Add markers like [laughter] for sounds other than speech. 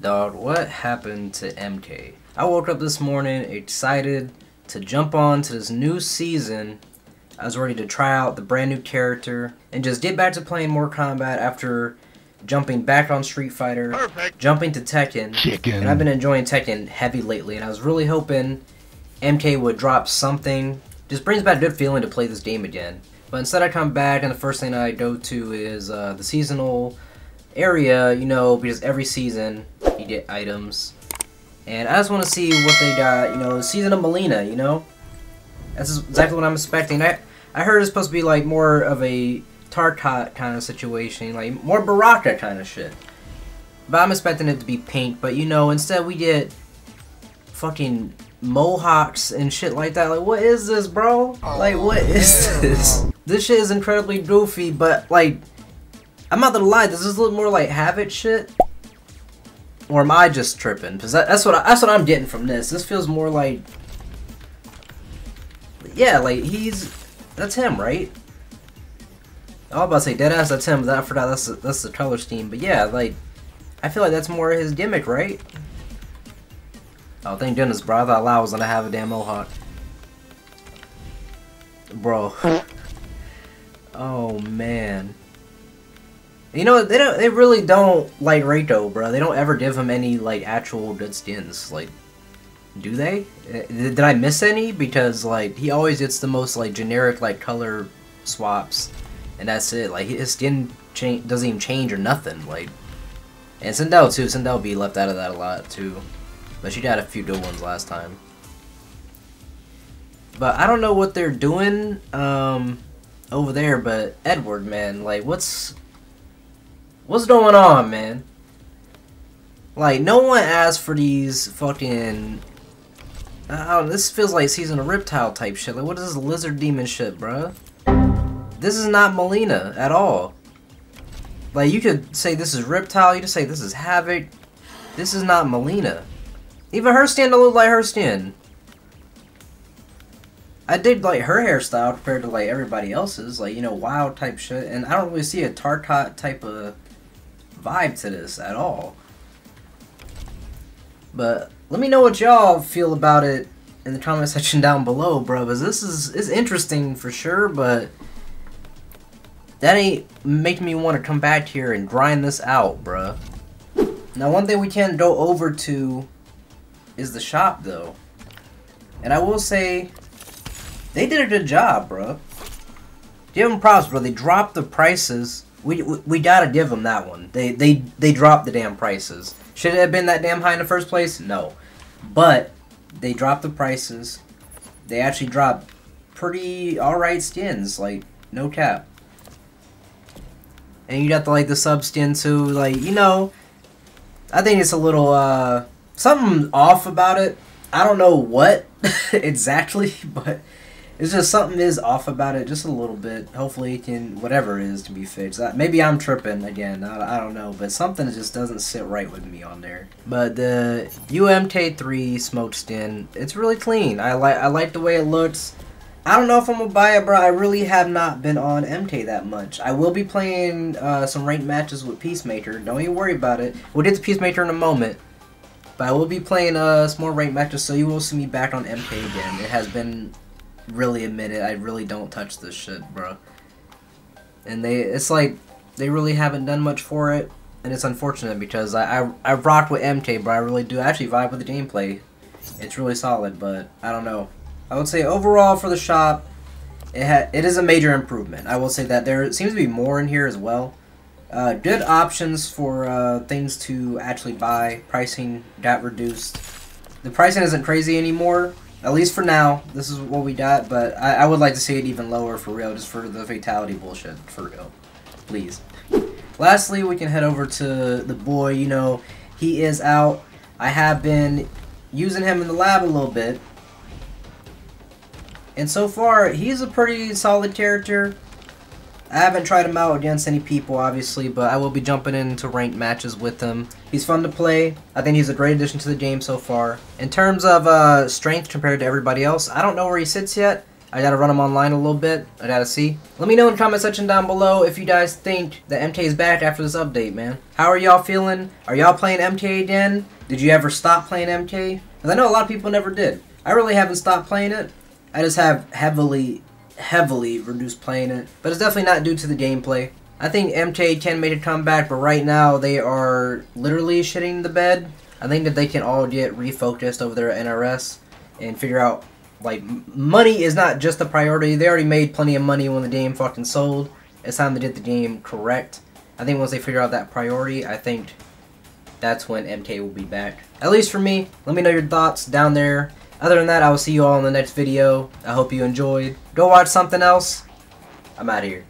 Dog, what happened to MK? I woke up this morning excited to jump on to this new season. I was ready to try out the brand new character and just get back to playing Mortal Kombat after jumping back on Street Fighter, Perfect. jumping to Tekken. Chicken. And I've been enjoying Tekken heavy lately, and I was really hoping MK would drop something. Just brings back a good feeling to play this game again. But instead, I come back, and the first thing I go to is uh, the seasonal area, you know, because every season you get items. And I just want to see what they got, you know, the season of Mileena, you know? That's exactly what I'm expecting. I, I heard it's supposed to be like more of a Tarkat kind of situation, like more Baraka kind of shit. But I'm expecting it to be pink, but you know, instead we get fucking mohawks and shit like that. Like, what is this, bro? Oh, like, what is [laughs] this? This shit is incredibly goofy, but like, I'm not gonna lie, does this look more like Havik shit? Or am I just tripping? Cause that, that's what I, that's what I'm getting from this. This feels more like, yeah, like he's that's him, right? I was about to say deadass. That's him. But I forgot that's the, that's the color scheme. But yeah, like I feel like that's more his gimmick, right? Oh, thank goodness, bro. I thought Lao was gonna have a damn mohawk, bro. [laughs] oh man. You know they don't. They really don't like Reiko, bro. They don't ever give him any like actual good skins. Like, do they? Uh, Did I miss any? Because like he always gets the most like generic like color swaps, and that's it. Like his skin change doesn't even change or nothing. Like, and Sindel too. Sindel be left out of that a lot too, but she got a few good ones last time. But I don't know what they're doing um over there. But Edward, man, like what's What's going on, man? Like, no one asked for these fucking... Don't this feels like Season of Reptile type shit. Like, what is this lizard demon shit, bruh? This is not Mileena at all. Like, you could say this is Reptile, you could say this is Havik. This is not Mileena. Even her skin don't look like her skin. I did like her hairstyle compared to like everybody else's, like you know, wild type shit, and I don't really see a Tarkat type of vibe to this at all. But let me know what y'all feel about it in the comment [laughs] section down below, bro. Because this is is interesting for sure, but that ain't making me want to come back here and grind this out, bruh. Now, one thing we can't go over to is the shop, though. And I will say, they did a good job, bro. Give them props, bro. They dropped the prices. We, we, we gotta give them that one. They they they dropped the damn prices. Should it have been that damn high in the first place? No. But they dropped the prices. They actually dropped pretty alright skins, like no cap. And you got the like the sub skin too, like you know. I think it's a little uh something off about it. I don't know what [laughs] exactly, but it's just something is off about it just a little bit. Hopefully it can whatever it is to be fixed. Maybe I'm tripping again. I, I don't know, but something just doesn't sit right with me on there. But the UMK3 smoke skin, it's really clean. I like I like the way it looks. I don't know if I'm gonna buy it, bro. I really have not been on MK that much. I will be playing uh, some ranked matches with Peacemaker. Don't even worry about it. We'll get to Peacemaker in a moment. But I will be playing uh, some more ranked matches, so you will see me back on MK again. It has been really admit it. I really don't touch this shit, bro. And they, it's like they really haven't done much for it, and it's unfortunate because I I, I rocked with MK, bro. I really do. Actually vibe with the gameplay. It's really solid, but I don't know. I would say overall for the shop, it ha it is a major improvement. I will say that there seems to be more in here as well. Uh, good options for uh, things to actually buy. Pricing got reduced. The pricing isn't crazy anymore, at least for now. This is what we got, but I, I would like to see it even lower for real, just for the fatality bullshit, for real. Please. Lastly, we can head over to the boy. You know, he is out. I have been using him in the lab a little bit. And so far, he's a pretty solid character. I haven't tried him out against any people, obviously, but I will be jumping into ranked matches with him. He's fun to play. I think he's a great addition to the game so far. In terms of uh, strength compared to everybody else, I don't know where he sits yet. I gotta run them online a little bit. I gotta see. Let me know in the comment section down below if you guys think that MK1 is back after this update, man. How are y'all feeling? Are y'all playing MK1 again? Did you ever stop playing MK1? Because I know a lot of people never did. I really haven't stopped playing it. I just have heavily, heavily reduced playing it. But it's definitely not due to the gameplay. I think MK1 can make a comeback, but right now they are literally shitting the bed. I think that they can all get refocused over their NRS and figure out like money is not just a priority. They already made plenty of money when the game fucking sold. It's time to get the game correct. I think once they figure out that priority, I think that's when MK will be back. At least for me. Let me know your thoughts down there. Other than that, I will see you all in the next video. I hope you enjoyed. Go watch something else. I'm out of here.